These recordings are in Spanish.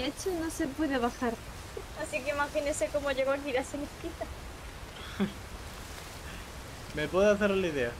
De hecho, no se puede bajar. Así que imagínese cómo llegó el quita. Me puedo hacer la idea.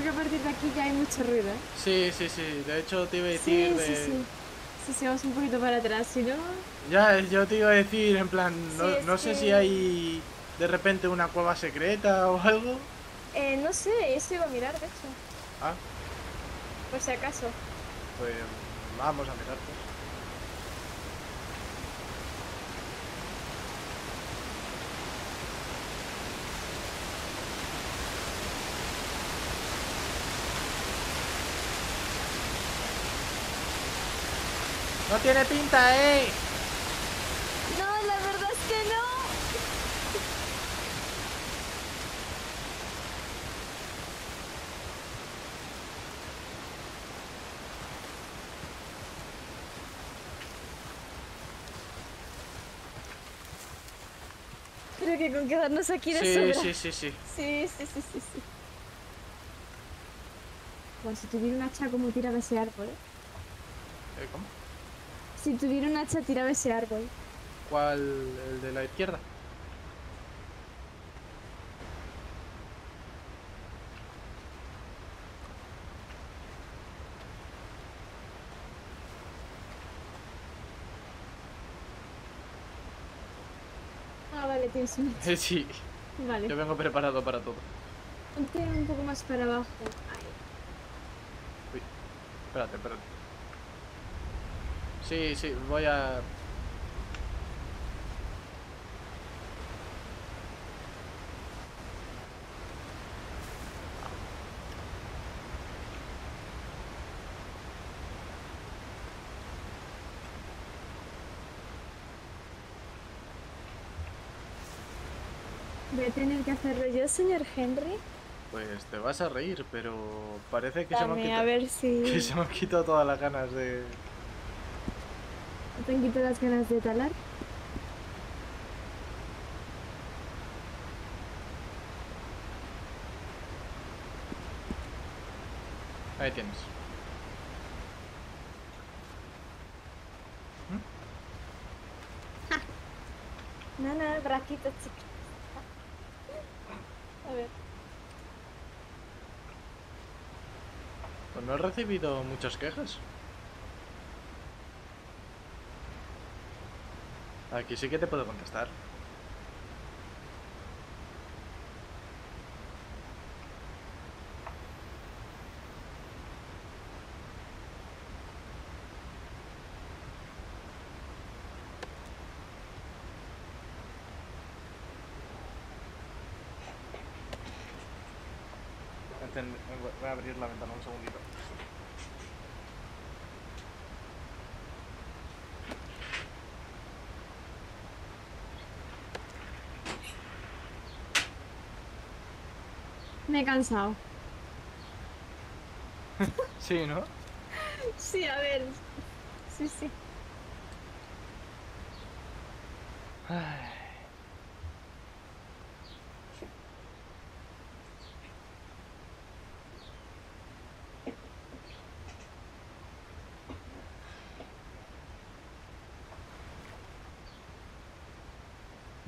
Creo que a partir de aquí ya hay mucho ruido, ¿eh? Sí, sí, sí. De hecho, te iba a decir sí, de... sí, sí. Sí, sí, vamos un poquito para atrás, si no... Ya, yo te iba a decir, en plan, no, Sí, no sé que- si hay de repente una cueva secreta o algo. Eh, no sé, eso iba a mirar, de hecho. Ah, Por si acaso. pues vamos a mirar. pues. No tiene pinta, eh. No, la verdad es que no. Creo que con quedarnos aquí de Sí, sobra. sí, sí, sí. Sí, sí, sí, sí, sí. Bueno, si tuviera un hacha, como tiraba ese árbol? Eh, ¿Cómo? Si tuviera un hacha, tiraba ese árbol. ¿Cuál? ¿El de la izquierda? Ah, vale, tienes un hacha. Eh, sí, Vale. yo vengo preparado para todo. Ponte un poco más para abajo. Ahí. Uy, espérate, espérate. Sí, sí, voy a... Voy a tener que hacerlo yo, señor Henry. Pues te vas a reír, pero parece que se me han Dame, a quitado... ver si... Que se me han quitado todas las ganas de... Te quito las ganas de talar. Ahí tienes. No, no, braquito chiquito. A ver. Pues no he recibido muchas quejas. Aquí sí que te puedo contestar. Voy a abrir la ventana un segundito. Me he cansado. Sí, ¿no? Sí, a ver. Sí, sí. Ay.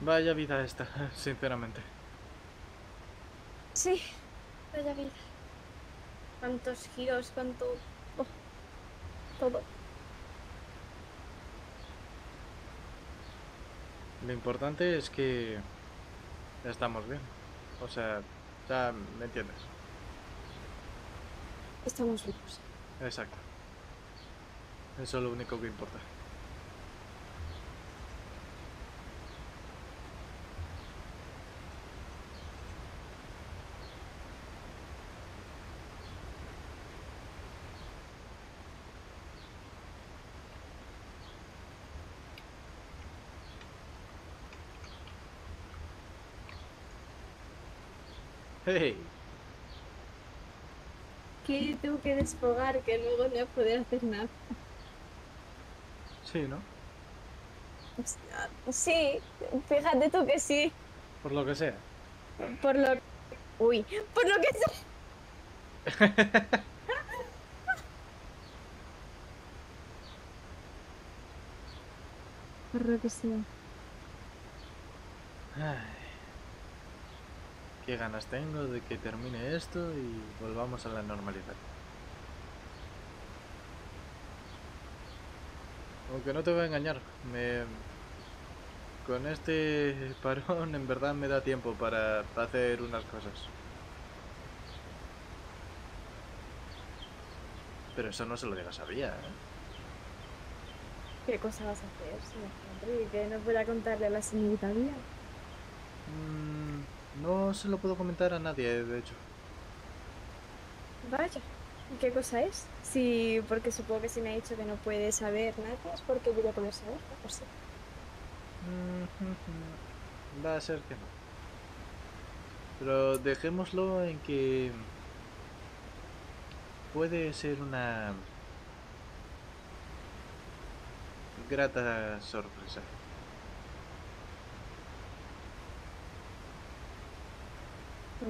Vaya vida esta, sinceramente. Sí. Vaya vida. Cuántos giros, cuánto... oh, Todo. Lo importante es que ya estamos bien. O sea, ya me entiendes. Estamos vivos. Exacto. Eso es lo único que importa. Hey, Que tengo que desfogar, que luego no voy a poder hacer nada. sí, ¿no? Sí, fíjate tú que sí. Por lo que sea. Por lo... Uy, por lo que sé. Por lo que sea. Ay, qué ganas tengo de que termine esto y volvamos a la normalidad. Aunque no te voy a engañar, me... con este parón en verdad me da tiempo para hacer unas cosas. Pero eso no se lo digas a Vía, ¿eh? ¿Qué cosa vas a hacer, señor Henry? Que no pueda contarle a la señorita Vía. Mm, no se lo puedo comentar a nadie, de hecho. Vaya. ¿Y qué cosa es? Sí, porque supongo que si me ha dicho que no puede saber nada, es porque voy a poder saber, no sé. Mm, Va a ser que no. Pero dejémoslo en que puede ser una grata sorpresa. He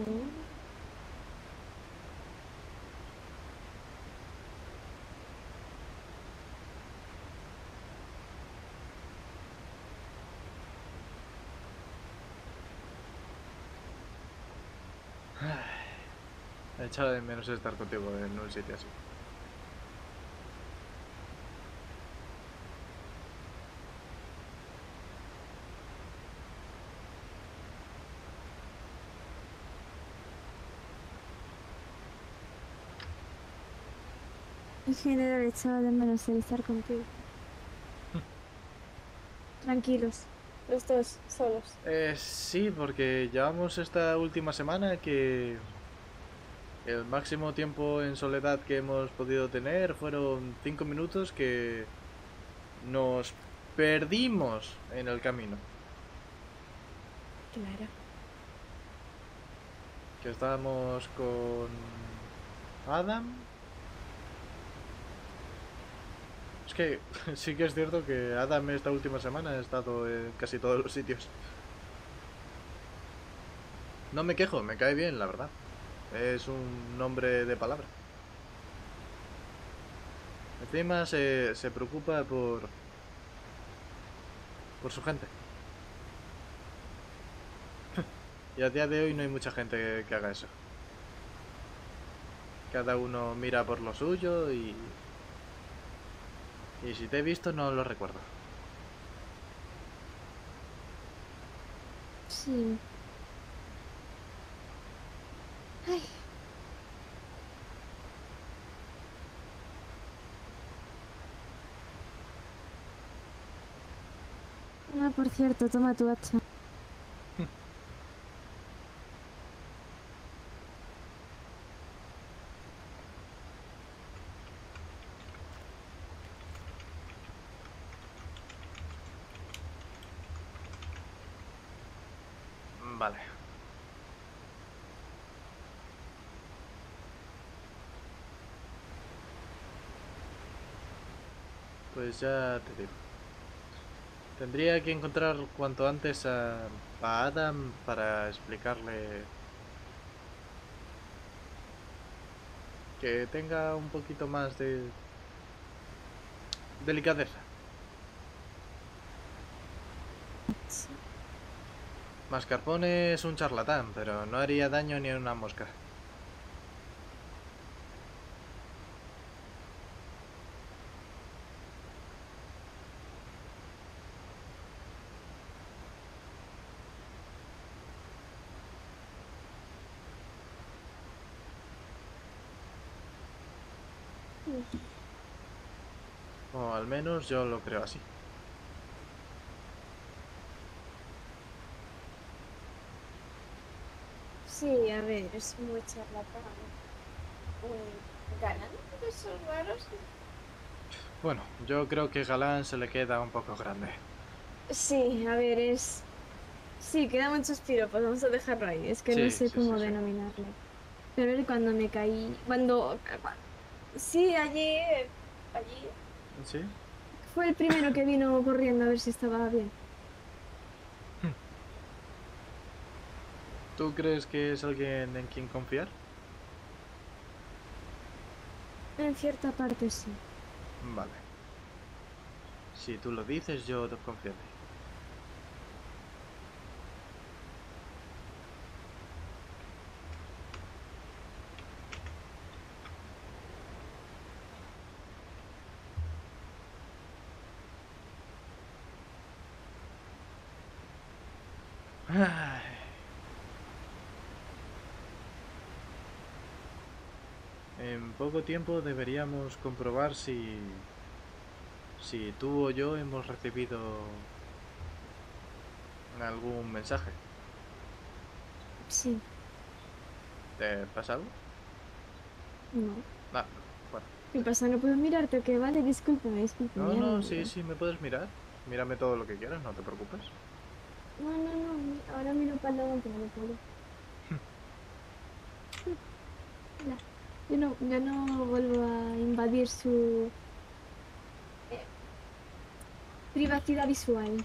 echado de menos estar contigo en un sitio así. General, echaba de menos el estar contigo. Tranquilos. Los dos, solos. Eh, sí, porque llevamos esta última semana que el máximo tiempo en soledad que hemos podido tener fueron cinco minutos que nos perdimos en el camino. Claro. Que estábamos con Adam. Es que sí que es cierto que Adam esta última semana ha estado en casi todos los sitios. No me quejo, me cae bien, la verdad. Es un nombre de palabra. Encima se, se preocupa por... por su gente. Y a día de hoy no hay mucha gente que haga eso. Cada uno mira por lo suyo y... Y si te he visto no lo recuerdo. Sí. Ay. Ah, por cierto, toma tu hacha. Vale. Pues ya te digo. Tendría que encontrar cuanto antes a, a Adam para explicarle que tenga un poquito más de delicadeza. Mascarpone es un charlatán, pero no haría daño ni a una mosca. O al menos yo lo creo así. Sí, a ver, es muy charlatán. Mm, ¿Ganan esos raros? Bueno, yo creo que Galán se le queda un poco grande. Sí, a ver, es... Sí, queda muchos piropos, vamos a dejarlo ahí. Es que no sé sí, cómo sí, denominarle. Pero cuando me caí. Cuando. Sí, allí. Allí. ¿Sí? Fue el primero que vino corriendo a ver si estaba bien. ¿Tú crees que es alguien en quien confiar? En cierta parte sí. Vale. Si tú lo dices, yo te confiaré. Ay. En poco tiempo deberíamos comprobar si si tú o yo hemos recibido algún mensaje. Sí. ¿Te pasa algo? No. Ah, bueno. ¿Qué pasa? ¿No puedo mirarte o qué? Vale, discúlpeme, discúlpeme. No, no, sí, sí, me puedes mirar. Mírame todo lo que quieras, no te preocupes. No, no, no. Ahora miro para el lado que no me puedo. Hola. Yo no, yo no vuelvo a invadir su eh, privacidad visual.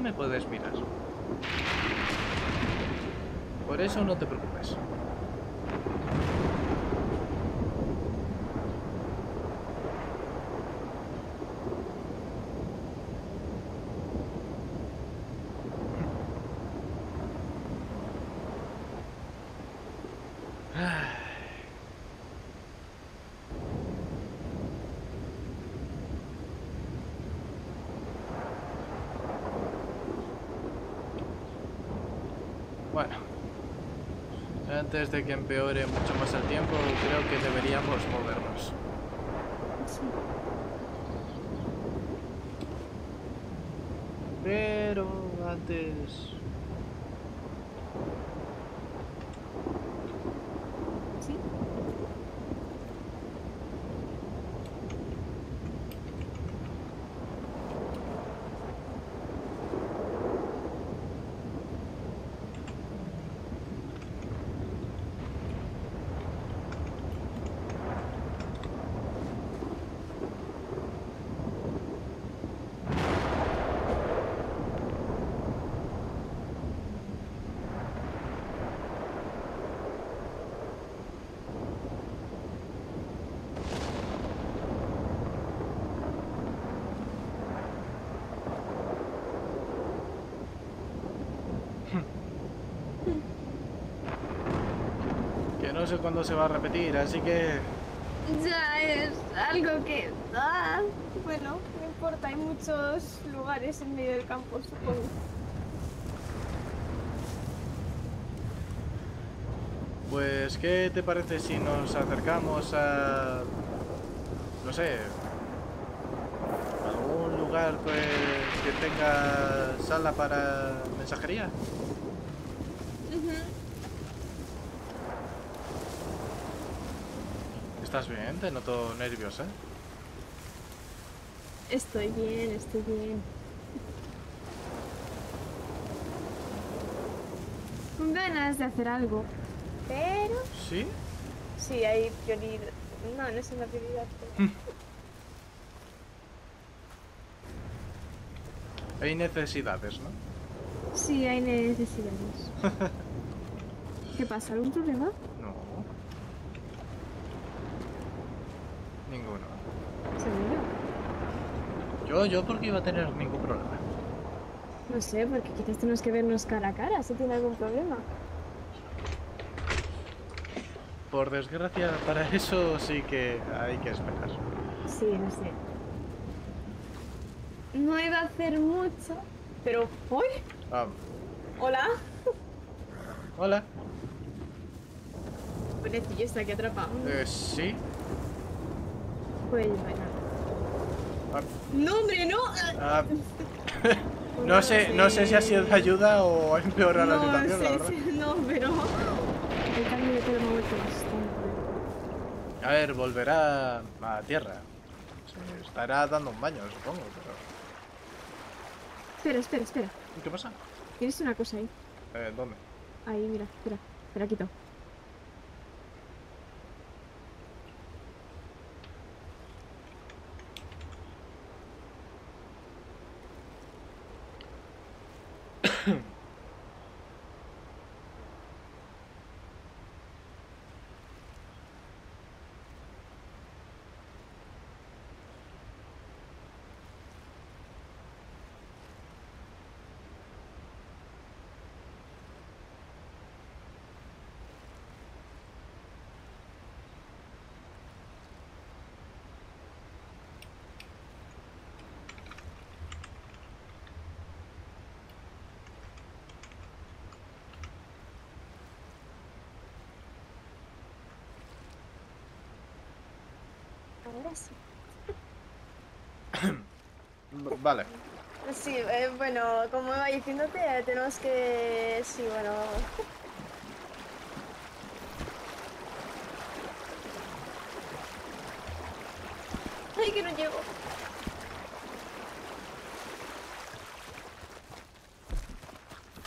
Me puedes mirar. Por eso no te preocupes. Bueno, antes de que empeore mucho más el tiempo, creo que deberíamos movernos. Pero antes... sé cuándo se va a repetir, así que... Ya es algo que... ah, bueno, no importa, hay muchos lugares en medio del campo, supongo. Pues, ¿qué te parece si nos acercamos a... No sé... algún lugar que, que tenga sala para mensajería? ¿Estás bien? Te noto nerviosa. Estoy bien, estoy bien. Con ganas de hacer algo. Pero... ¿Sí? Sí, hay prioridad. No, no es una prioridad. pero- Hay necesidades, ¿no? Sí, hay necesidades. ¿Qué pasa? ¿Algún problema? No. Ninguno. ¿Seguro? Yo, yo porque iba a tener ningún problema. No sé, porque quizás tenemos que vernos cara a cara si tiene algún problema. Por desgracia, para eso sí que hay que esperar. Sí, no sé. No he de hacer mucho, pero... ¡Uy! Ah, ¿Hola? hola. Pobrecillo está aquí atrapado. Eh, sí. Bueno. Ah, ¡No, hombre, no! ah, no sé, no sé si ha sido de ayuda o ha empeorado la situación, la sí, verdad. sí, no, pero... El cambio de pelo me ha vuelto bastante. A ver, volverá a tierra. Se estará dando un baño, supongo, pero... Espera, espera, espera. ¿Qué pasa? Tienes una cosa ahí. Eh, ¿Dónde? Ahí, mira, espera. Te la quito. Ahora sí. V- Vale. Sí, eh, bueno, como iba diciéndote, eh, tenemos que... Sí, bueno... Ay, que no llego.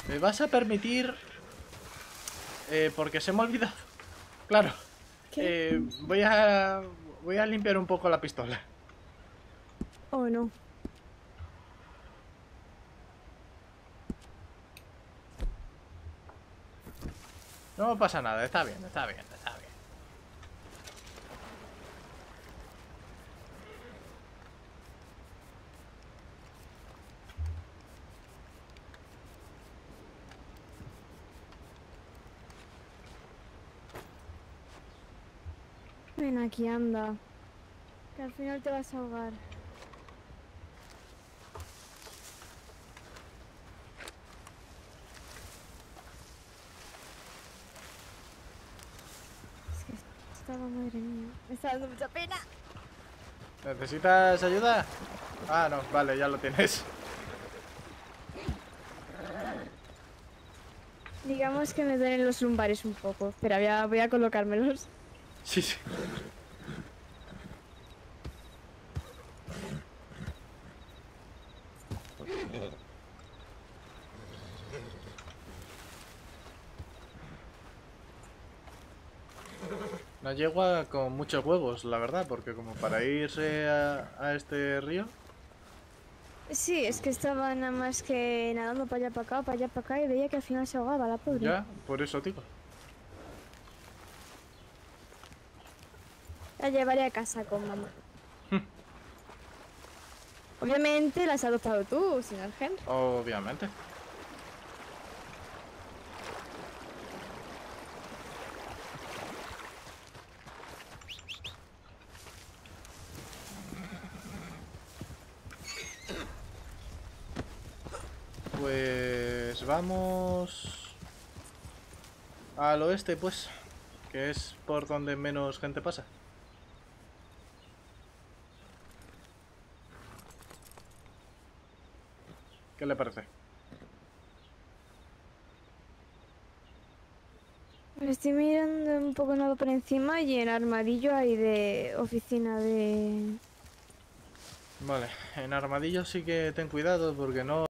¿Me vas a permitir...? Eh, porque se me ha olvidado. Claro. ¿Qué? Eh, voy a... Voy a limpiar un poco la pistola. Oh, no. No pasa nada, está bien, está bien, está bien. Ven aquí, anda. Que al final te vas a ahogar. Es que estaba, madre mía. Me está dando mucha pena. ¿Necesitas ayuda? Ah, no, vale, ya lo tienes. Digamos que me duelen los lumbares un poco. Voy a, voy a colocármelos. Sí, sí. Una yegua con muchos huevos, la verdad, porque como para irse a, a este río... Sí, es que estaba nada más que nadando para allá para acá, para allá para acá y veía que al final se ahogaba la pobre. Ya, por eso digo. La llevaré a casa con mamá. Obviamente la has adoptado tú, señor Henry. Obviamente. Pues vamos al oeste, pues, que es por donde menos gente pasa. ¿Qué le parece? Me estoy mirando un poco nuevo por encima y en armadillo hay de oficina de... Vale, en armadillo sí que ten cuidado porque no